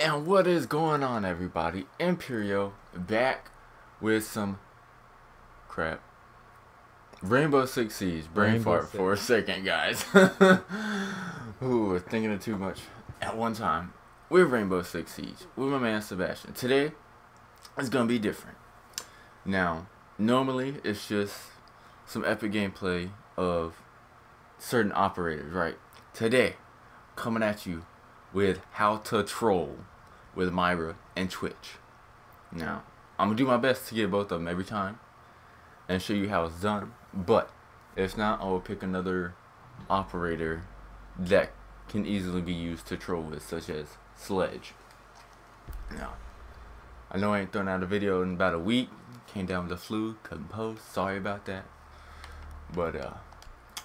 And what is going on, everybody? Imperial back with some crap. Rainbow Six Siege. Brain Rainbow fart for a second, guys. Ooh, thinking of too much at one time. We're Rainbow Six Siege with my man Sebastian. Today, it's gonna be different. Now, normally it's just some epic gameplay of certain operators, right? Today, coming at you with how to troll with Mira and Twitch. Now, I'm gonna do my best to get both of them every time and show you how it's done. But if not, I will pick another operator that can easily be used to troll with, such as Sledge. Now, I know I ain't thrown out a video in about a week. Came down with the flu, couldn't post. Sorry about that. But uh,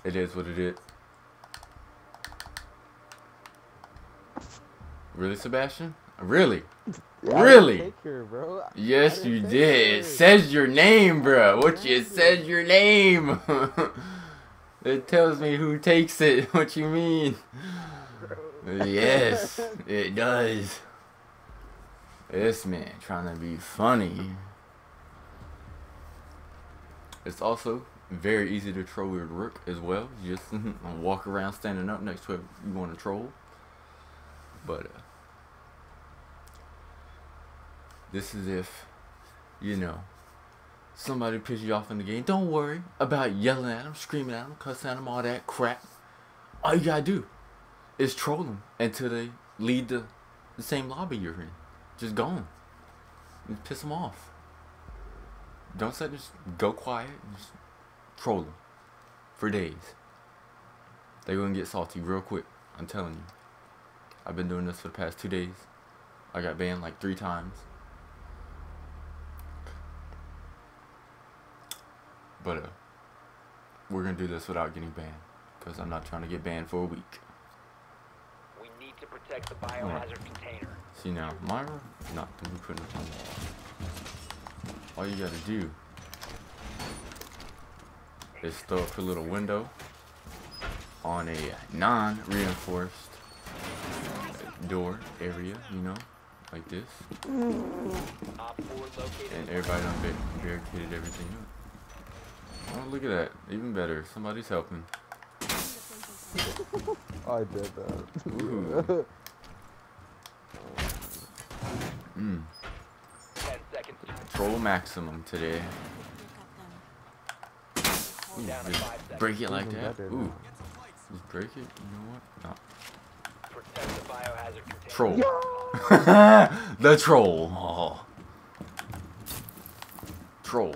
it is what it is. Really, Sebastian? Really? I Really? her, bro. Yes, you did. her. It says your name, bro. What you it says your name. it tells me who takes it. What you mean? Yes, it does. This man trying to be funny. It's also very easy to troll with Rook as well. You just walk around standing up next to it you want to troll. But uh, this is if, you know, somebody pisses you off in the game. Don't worry about yelling at them, screaming at them, cussing at them, all that crap. All you gotta do is troll them until they leave the, the same lobby you're in. Just go on. Just piss them off. Don't say just go quiet. Just troll them for days. They're gonna get salty real quick. I'm telling you. I've been doing this for the past two days. I got banned like three times. But uh, we're gonna do this without getting banned, cause I'm not trying to get banned for a week. We need to protect the biohazard container. See now, Mira, not the blueprint of the All you gotta do is throw up a little window on a non-reinforced door area, you know, like this, Op 4 located and everybody done barricaded everything up. Oh, look at that, even better, somebody's helping. I did that. Ooh. Mm. 10 Troll maximum today. Ooh, just break it like that. better Ooh, now. just break it. You know what? No. the. Troll. the troll. Oh. Troll.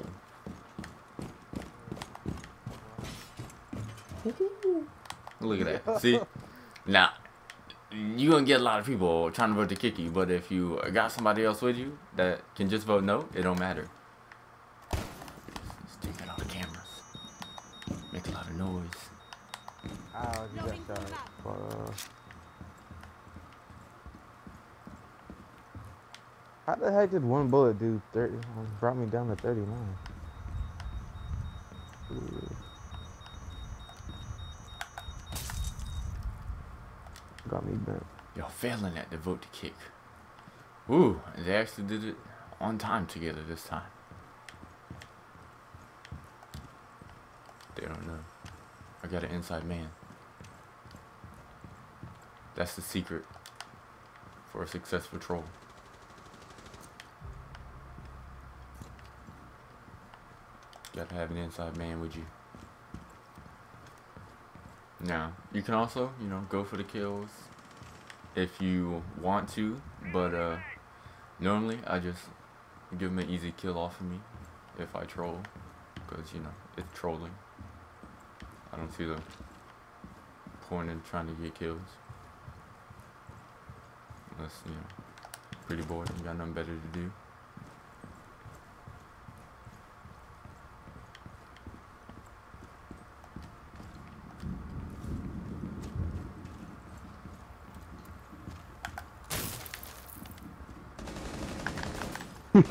Look at that. See? Now, you're gonna get a lot of people trying to vote to kick you, but if you got somebody else with you that can just vote no, it don't matter. Just take out all the cameras. Make a lot of noise. Ow, you got shot. Uh, how the heck did one bullet do 30? Brought me down to 39. Ooh. Got me bent. Y'all failing at the vote to kick. Ooh, they actually did it on time together this time. They don't know. I got an inside man. That's the secret for a successful troll. Gotta have an inside man with you. Now, you can also, you know, go for the kills if you want to, but uh, normally I just give them an easy kill off of me if I troll, because, you know, it's trolling. I don't see the point in trying to get kills. Unless, you know, pretty bored you got nothing better to do.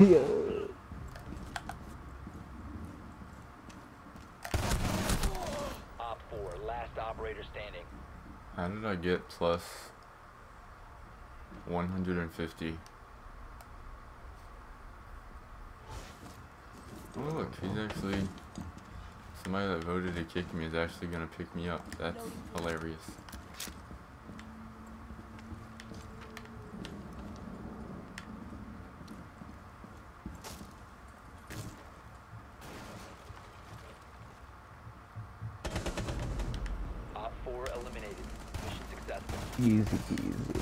Op 4, last operator standing. How did I get plus 150. Oh look, he's actually somebody that voted to kick me is actually gonna pick me up. That's hilarious. Op 4 eliminated. Mission successful. Easy peasy.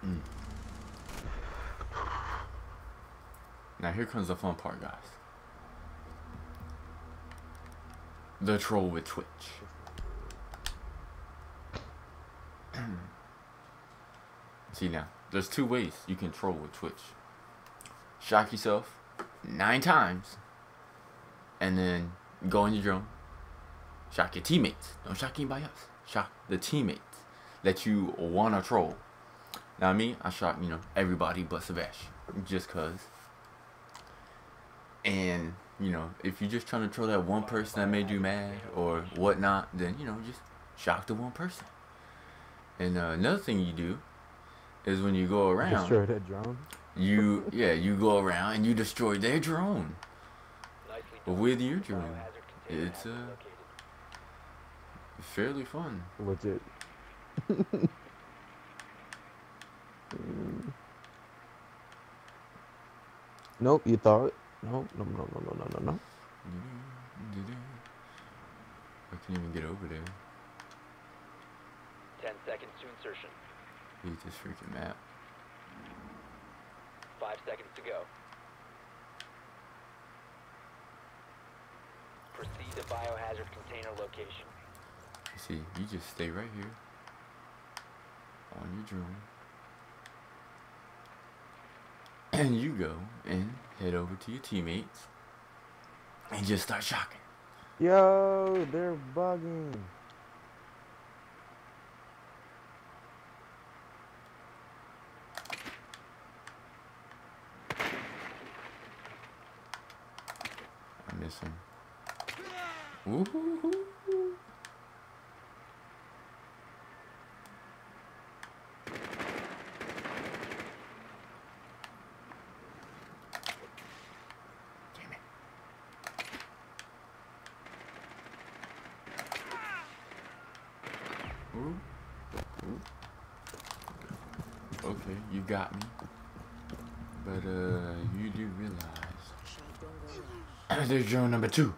Hmm. Now here comes the fun part, guys. The troll with Twitch. See now, there's two ways you can troll with Twitch. Shock yourself nine times, and then go on your drone. Shock your teammates. Don't shock anybody else. Shock the teammates that you wanna troll. Now me, I shock you know everybody but Sebastian, just cause. And you know, if you're just trying to troll that one person that made you mad or whatnot, then you know just shock the one person. And uh, another thing you do is when you go around, Destroy that drone. you yeah you go around and you destroy their drone Nicely But done. with your drone. Biohazard container It's uh fairly fun. Legit. Mm. Nope, you thought. Nope, no, no, no, no, no, no, no. I can't even get over there. 10 seconds to insertion. Beat this freaking map. 5 seconds to go. Proceed to biohazard container location. You see, you just stay right here on your drone. And you go and head over to your teammates and just start shocking. Yo, they're bugging. I miss him. Woo-hoo-hoo. Damn it. Ooh. Ooh. Okay, you got me. But uh, you do realize there's drone number two.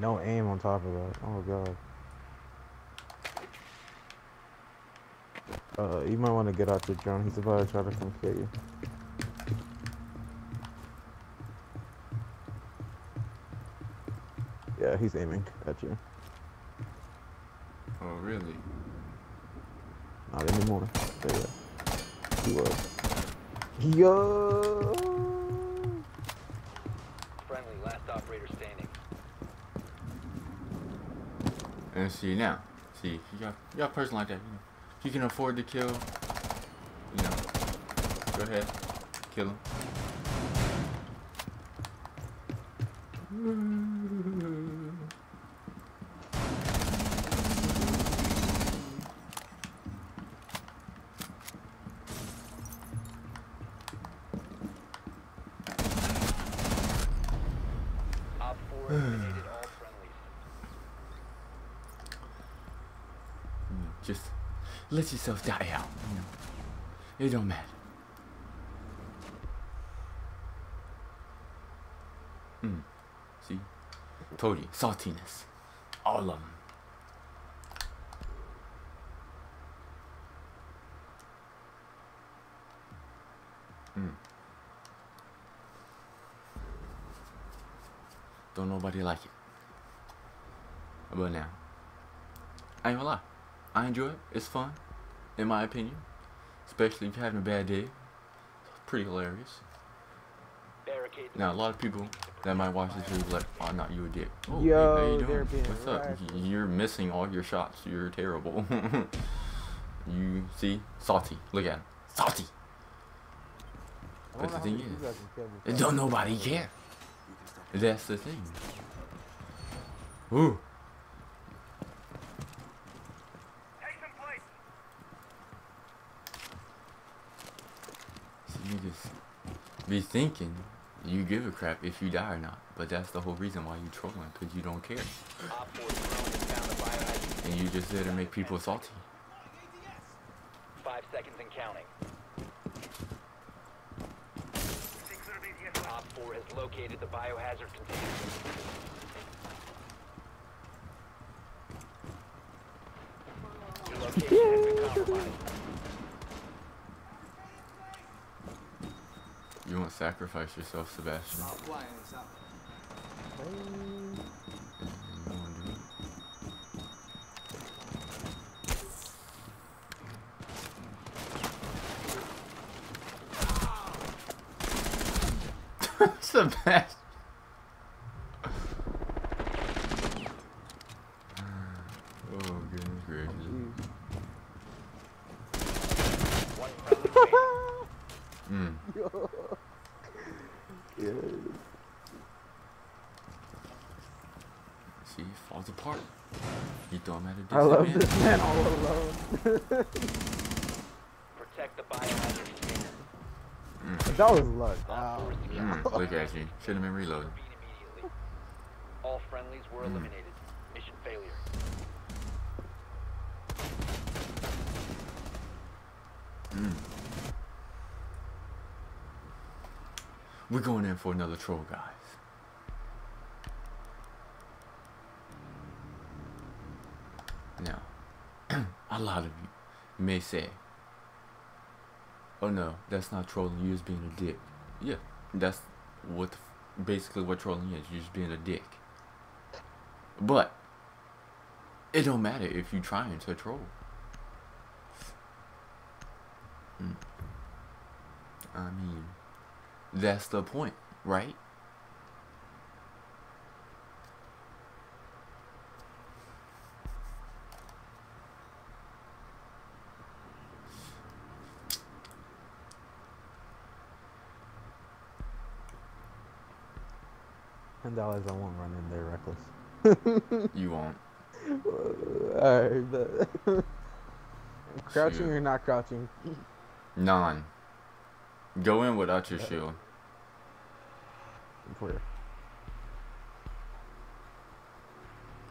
No aim on top of that. Oh god. Uh, you might want to get out your drone. He's about to try to come kill you. Yeah, he's aiming at you. Oh, really? Not anymore. But yeah. He was. Yo. Friendly, last operator standing. And see now, see you got you got a person like that. You know, if you can afford to kill, you know, go ahead, kill him. Op 4 eliminated all friendlies. You know, just let yourself die out. You know, it don't matter. Hmm. See, told you, saltiness, all of them. Hmm. Don't nobody like it. But now, I ain't gonna lie. I enjoy it. It's fun, in my opinion. Especially if you're having a bad day. It's pretty hilarious. Now, a lot of people that might watch this video be like, oh, not you a dick. Oh, Yo, hey, how you they're doing? being What's up? reckless. You're missing all your shots. You're terrible. you see, salty. Look at him, salty. But the thing is, people I can kill And before I don't nobody care. That's the thing. Ooh. See, niggas be thinking you give a crap if you die or not, but that's the whole reason why you trolling, cause you don't care, Op 4 drone has found the biohazard. and you just there to make people salty. Five seconds and counting. Op 4 has located the biohazard container. Your location has been compromised. You won't sacrifice yourself, Sebastian. Hey, You won't do it. Sebastian. Oh goodness gracious. jeez. One friendly remaining. Mm. Yo. Yeah. See, it falls apart. You throw him at a I love disadvantage. this man all alone. Protect the biohazard container. Mm. that was luck. Op Wow. 4 is. Mm. Look at you. Should have been reloaded. Immediately. All friendlies were Mm. eliminated. Mission failure. Mm. We're going in for another troll, guys. Now, a lot of you may say, "Oh no, that's not trolling. You're just being a dick." Yeah, that's what basically what trolling is. You're just being a dick. But it don't matter if you're trying to troll. Mm. I mean, that's the point, right? Ten dollars I won't run in there reckless. You won't. Alright, but crouching Shoot. or not crouching? None. Go in without your uh, shield. Where?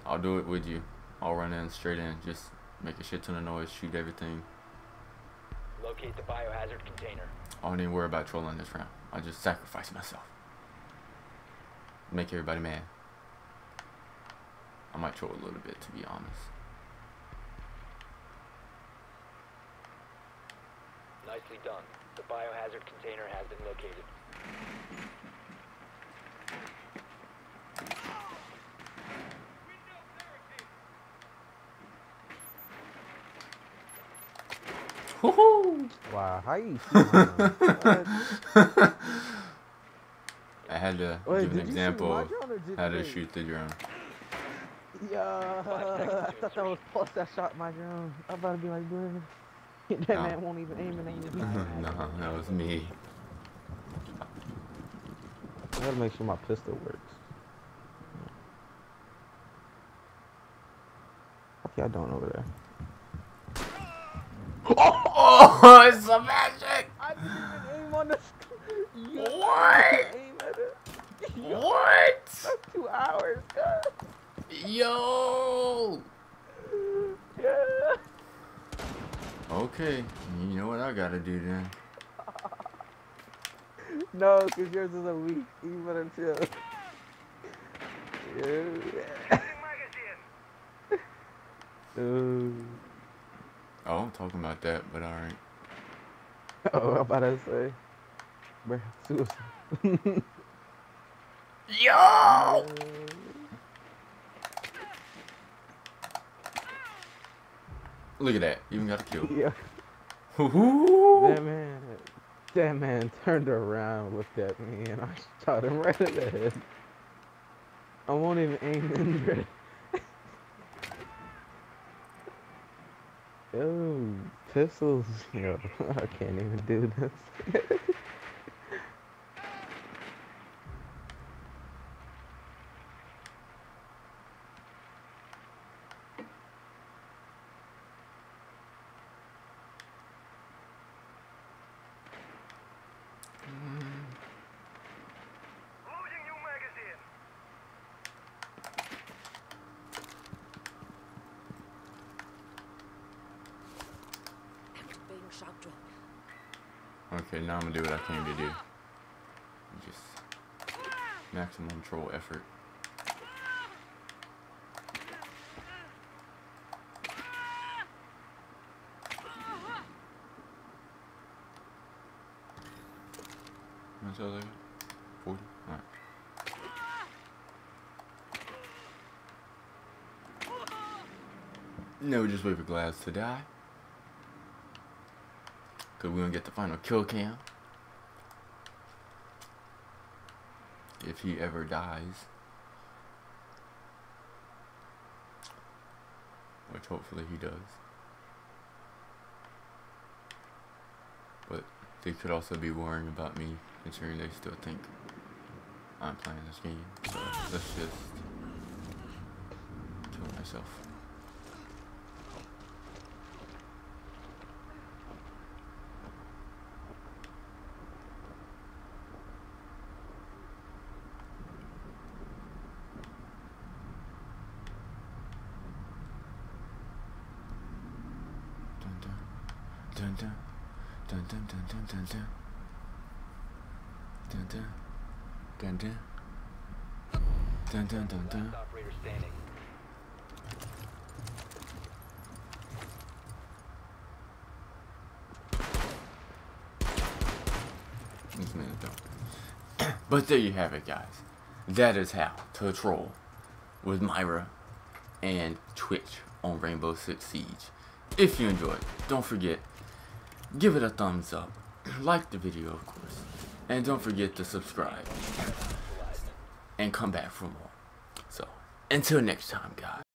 I'll do it with you. I'll run in straight in. Just make a shit ton of noise, shoot everything. Locate the biohazard container. I don't even worry about trolling this round. I just sacrifice myself. Make everybody mad. I might troll a little bit, to be honest. Nicely done. The biohazard container has been located. Woohoo! Wow, how you shoot him? What? I had to Wait, give an did you shoot example of drone or did how to shoot the drone. Yeah, I thought that was plus that shot my drone. I'm about to be like, bro, that No. man won't even aim and aim. no, that was me. I gotta make sure my pistol works. What y'all doing over there? Oh, it's a magic! I didn't even aim on the. Yo, What? What? that's two hours. Yo! Yeah. Okay, you know what I gotta do then. No, cause yours is a week. You better chill. Yeah. Oh, I'm talking about that, but alright. Oh, I'm about to say. Bro, suicide. Yo! Look at that, even got a kill. Yeah. Woohoo! That man, that man turned around, looked at me, and I shot him right in the head. I won't even aim in there. Yo, pistols. Yo, I can't even do this. shock. Okay, now I'm gonna do what I came to do. Just maximum troll effort. I got? 40? Alright. No, we just wait for Glaz to die. Cause we gonna get the final kill cam. If he ever dies. Which hopefully he does. But they could also be worrying about me, considering they still think I'm playing this game. So let's just kill myself. Dun dun dun dun Last operator standing. This man is dumb. but there you have it, guys. That is how to troll with Mira and Twitch on Rainbow Six Siege. If you enjoyed, don't forget, give it a thumbs up, like the video, of course, and don't forget to subscribe and come back for more. So, until next time, guys.